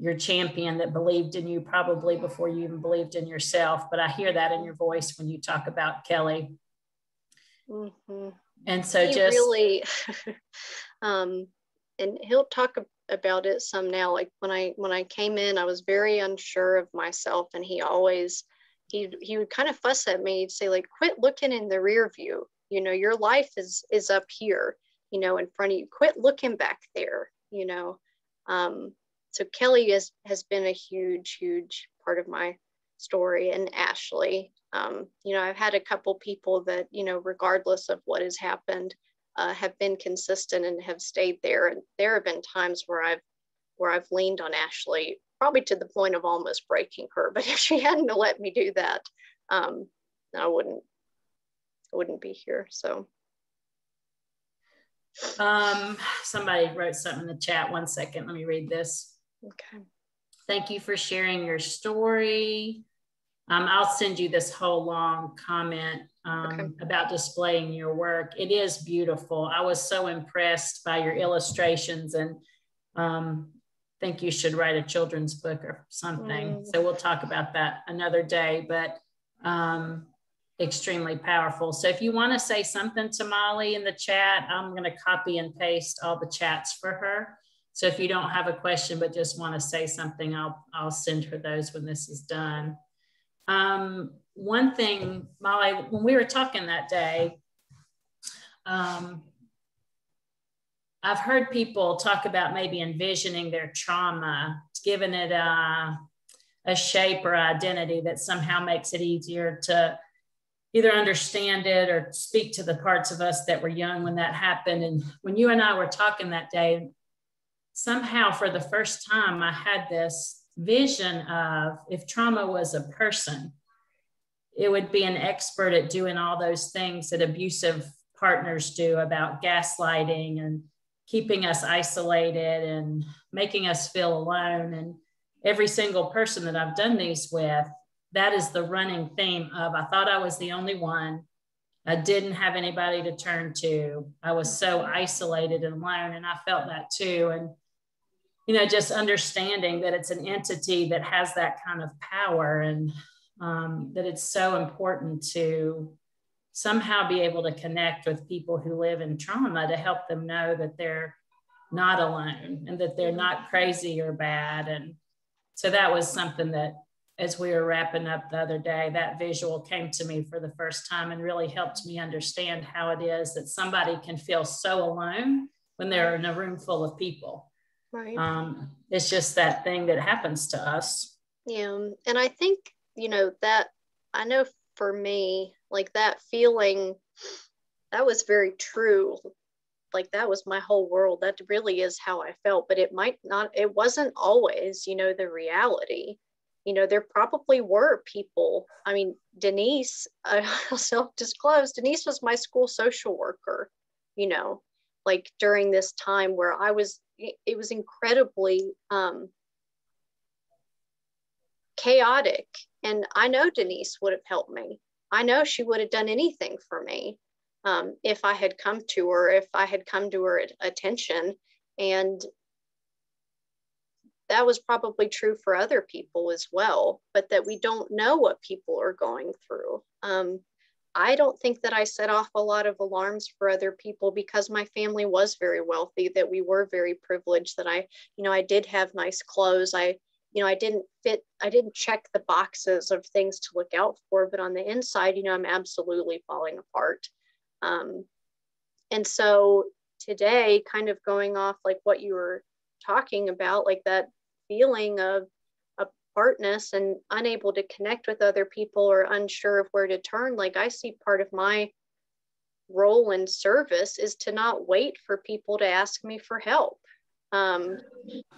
Speaker 1: your champion that believed in you probably before you even believed in yourself but i hear that in your voice when you talk about kelly. Mm-hmm. and so he just
Speaker 2: really um and he'll talk about it some now. Like when i when i came in i was very unsure of myself and he always he he would kind of fuss at me. He'd say like quit looking in the rear view. You know your life is is up here you know in front of you. Quit looking back there you know. Um so kelly has has been a huge huge part of my story and ashley um you know i've had a couple people that you know regardless of what has happened uh, have been consistent and have stayed there. And there have been times where I've where I've leaned on Ashley, probably to the point of almost breaking her. But if she hadn't let me do that, um, I wouldn't I wouldn't be here. So.
Speaker 1: Um, somebody wrote something in the chat. One second, let me read this.
Speaker 2: Okay.
Speaker 1: Thank you for sharing your story. Um, I'll send you this whole long comment um, okay. about displaying your work. It is beautiful. I was so impressed by your illustrations and um, think you should write a children's book or something. Mm. So we'll talk about that another day, but um, extremely powerful. So if you want to say something to Mollie in the chat, I'm going to copy and paste all the chats for her. So if you don't have a question but just want to say something, I'll I'll send her those when this is done. Um, one thing, Mollie, when we were talking that day, um, I've heard people talk about maybe envisioning their trauma, giving it a, a shape or identity that somehow makes it easier to either understand it or speak to the parts of us that were young when that happened. And when you and I were talking that day, somehow for the first time, I had this vision of if trauma was a person, it would be an expert at doing all those things that abusive partners do about gaslighting and keeping us isolated and making us feel alone. And every single person that I've done these with, that is the running theme of I thought I was the only one. I didn't have anybody to turn to. I was so isolated and alone, and I felt that too. And you know, just understanding that it's an entity that has that kind of power, and um, that it's so important to somehow be able to connect with people who live in trauma to help them know that they're not alone and that they're not crazy or bad. And so that was something that as we were wrapping up the other day, that visual came to me for the first time and really helped me understand how it is that somebody can feel so alone when they're in a room full of people.
Speaker 2: Right.
Speaker 1: Um, it's just that thing that happens to us.
Speaker 2: Yeah. And I think, you know, that I know for me, like that feeling, that was very true. Like that was my whole world. That really is how I felt, but it might not, it wasn't always, you know, the reality you know, there probably were people. I mean, Denise, uh, self disclosed, Denise was my school social worker, you know, like during this time where I was, it was incredibly um, chaotic. And I know Denise would have helped me. I know she would have done anything for me um, if I had come to her, if I had come to her attention. And that was probably true for other people as well, but that we don't know what people are going through. Um, I don't think that I set off a lot of alarms for other people because my family was very wealthy, that we were very privileged, that I, you know, I did have nice clothes. I, you know, I didn't fit, I didn't check the boxes of things to look out for, but on the inside, you know, I'm absolutely falling apart. Um, and so today, kind of going off like what you were talking about, like that feeling of apartness and unable to connect with other people or unsure of where to turn like i see part of my role in service is to not wait for people to ask me for help. Um,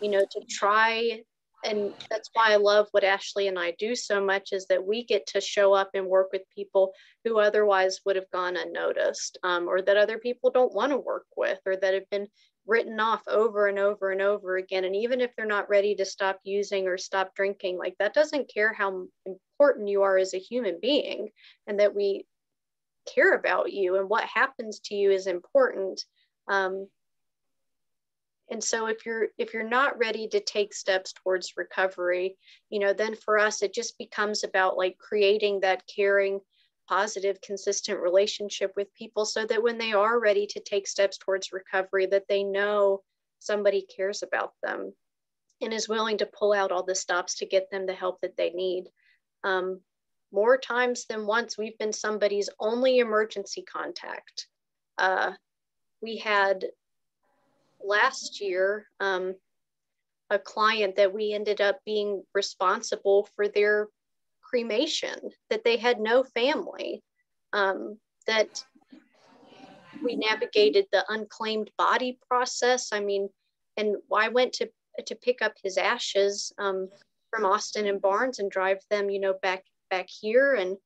Speaker 2: you know to try and that's why i love what ashley and i do so much is that we get to show up and work with people who otherwise would have gone unnoticed um, or that other people don't want to work with or that have been written off over and over and over again. And even if they're not ready to stop using or stop drinking, like that doesn't care how important you are as a human being and that we care about you and what happens to you is important. Um, and so if you're if you're not ready to take steps towards recovery, you know, then for us it just becomes about like creating that caring positive consistent relationship with people so that when they are ready to take steps towards recovery that they know somebody cares about them and is willing to pull out all the stops to get them the help that they need. Um, more times than once we've been somebody's only emergency contact. Uh, we had last year um, a client that we ended up being responsible for their cremation, that they had no family, um, that we navigated the unclaimed body process. I mean, and I went to to pick up his ashes um, from Austin and Barnes and drive them, you know, back back here. And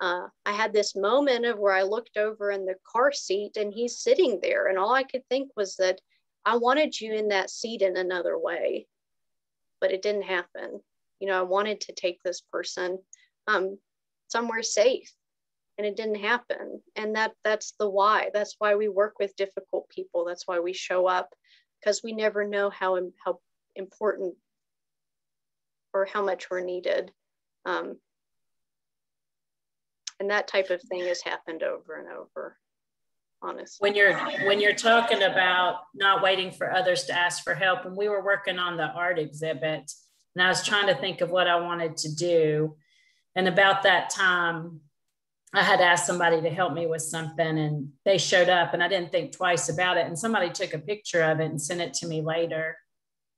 Speaker 2: uh, I had this moment of where I looked over in the car seat and he's sitting there, and all I could think was that I wanted you in that seat in another way, but it didn't happen. You know, I wanted to take this person um, somewhere safe and it didn't happen. And that that's the why. That's why we work with difficult people. That's why we show up because we never know how how important or how much we're needed. Um, and that type of thing has happened over and over honestly
Speaker 1: when you're when you're talking about not waiting for others to ask for help and we were working on the art exhibit and i was trying to think of what i wanted to do and about that time, I had asked somebody to help me with something and they showed up and I didn't think twice about it. And somebody took a picture of it and sent it to me later.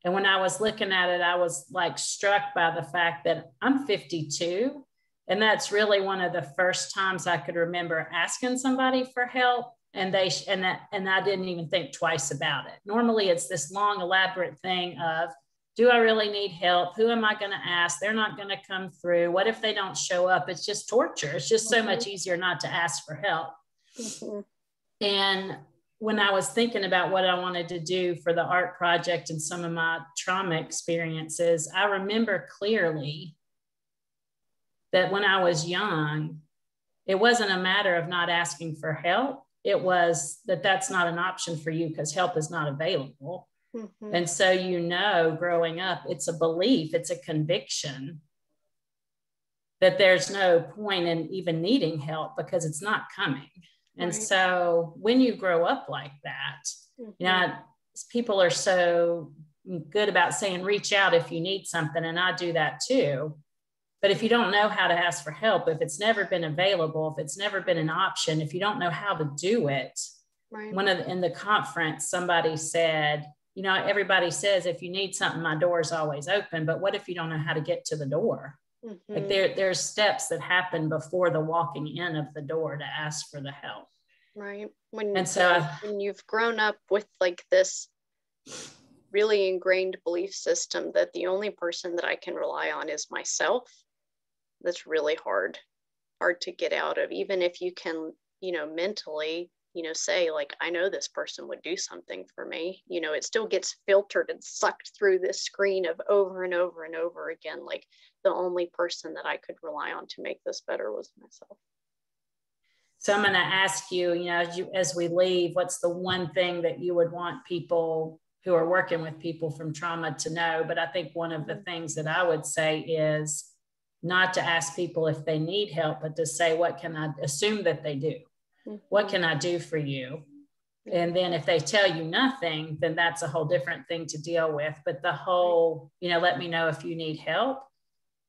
Speaker 1: And when I was looking at it, I was like struck by the fact that I'm 52. And that's really one of the first times I could remember asking somebody for help. And they and that and I didn't even think twice about it. Normally it's this long, elaborate thing of do I really need help? Who am I going to ask? They're not going to come through. What if they don't show up? It's just torture. It's just so mm-hmm. much easier not to ask for help. Mm-hmm. And when I was thinking about what I wanted to do for the art project and some of my trauma experiences, I remember clearly that when I was young, it wasn't a matter of not asking for help. It was that that's not an option for you because help is not available. Mm-hmm. And so, you know, growing up, it's a belief, it's a conviction that there's no point in even needing help because it's not coming. And right. so, when you grow up like that, mm-hmm. you know, people are so good about saying, reach out if you need something. And I do that too. But if you don't know how to ask for help, if it's never been available, if it's never been an option, if you don't know how to do it, right. one of the, in the conference, somebody said, you know, everybody says if you need something, my door is always open. But what if you don't know how to get to the door? Mm-hmm. Like there, there's steps that happen before the walking in of the door to ask for the help.
Speaker 2: Right. When and so when you've grown up with like this really ingrained belief system that the only person that I can rely on is myself, that's really hard, hard to get out of. Even if you can, you know, mentally you know say like i know this person would do something for me. You know it still gets filtered and sucked through this screen of over and over and over again like the only person that i could rely on to make this better was myself.
Speaker 1: So i'm going to ask you you know as, you, as we leave what's the one thing that you would want people who are working with people from trauma to know? But i think one of the mm-hmm. things that i would say is not to ask people if they need help but to say what can i assume that they do what mm-hmm. can I do for you? And then if they tell you nothing, then that's a whole different thing to deal with. But the whole, you know, let me know if you need help,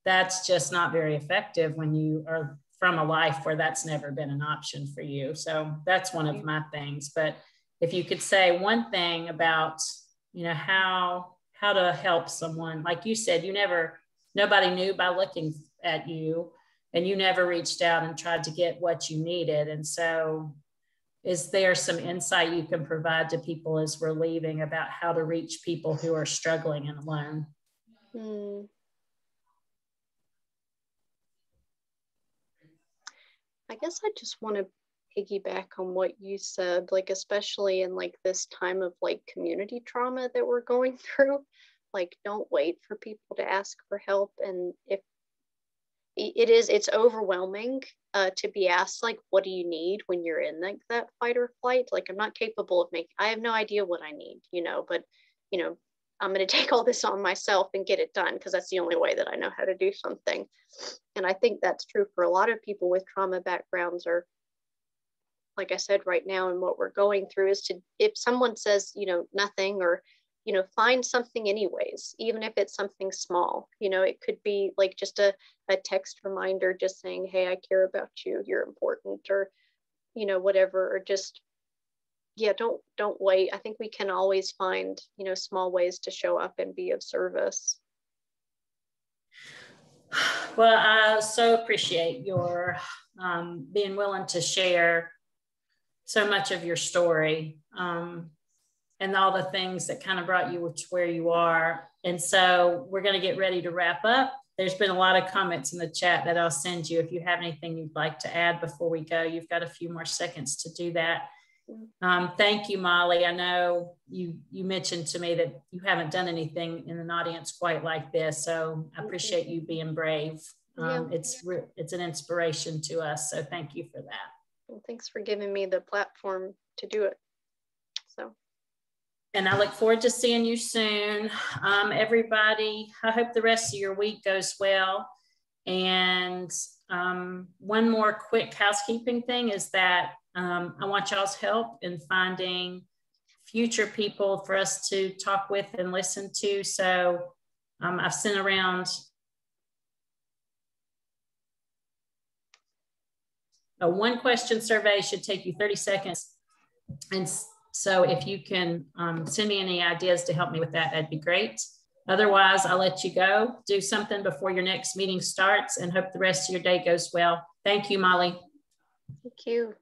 Speaker 1: that's just not very effective when you are from a life where that's never been an option for you. So that's one of my things. But if you could say one thing about, you know, how how to help someone, like you said, you never nobody knew by looking at you and you never reached out and tried to get what you needed. And so, is there some insight you can provide to people as we're leaving about how to reach people who are struggling and alone? Hmm.
Speaker 2: I guess I just want to piggyback on what you said, like, especially in like this time of like community trauma that we're going through. Like, don't wait for people to ask for help. And if it is it's overwhelming uh, to be asked like what do you need when you're in like that fight or flight? Like i'm not capable of making i have no idea what i need you know but you know i'm going to take all this on myself and get it done because that's the only way that i know how to do something. And i think that's true for a lot of people with trauma backgrounds or like i said right now and what we're going through is to if someone says you know nothing or you know find something anyways even if it's something small. You know it could be like just a, a text reminder just saying hey i care about you you're important or you know whatever or just yeah don't don't wait. I think we can always find you know small ways to show up and be of service.
Speaker 1: Well i so appreciate your um, being willing to share so much of your story. Um, and all the things that kind of brought you to where you are. And so we're going to get ready to wrap up. There's been a lot of comments in the chat that I'll send you. If you have anything you'd like to add before we go, you've got a few more seconds to do that. Um, thank you, Mollie. I know you you mentioned to me that you haven't done anything in an audience quite like this, so I appreciate you being brave. Um. It's it's an inspiration to us, so thank you for that.
Speaker 2: Well, thanks for giving me the platform to do it.
Speaker 1: And I look forward to seeing you soon. Um, everybody, I hope the rest of your week goes well. And um, one more quick housekeeping thing is that um, I want y'all's help in finding future people for us to talk with and listen to. So um, I've sent around a one question survey should take you 30 seconds and so if you can um, send me any ideas to help me with that, that'd be great. Otherwise, I'll let you go. Do something before your next meeting starts and hope the rest of your day goes well. Thank you, Mollie.
Speaker 2: Thank you.